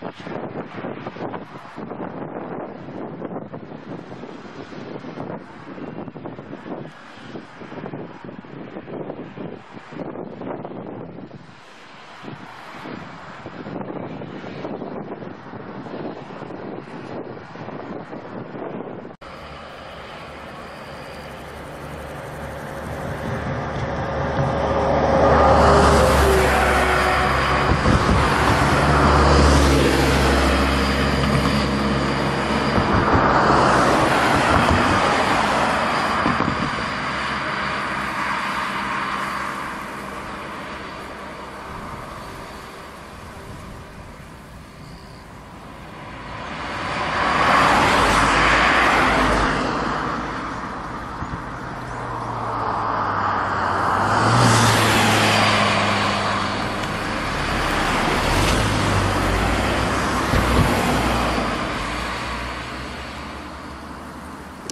何?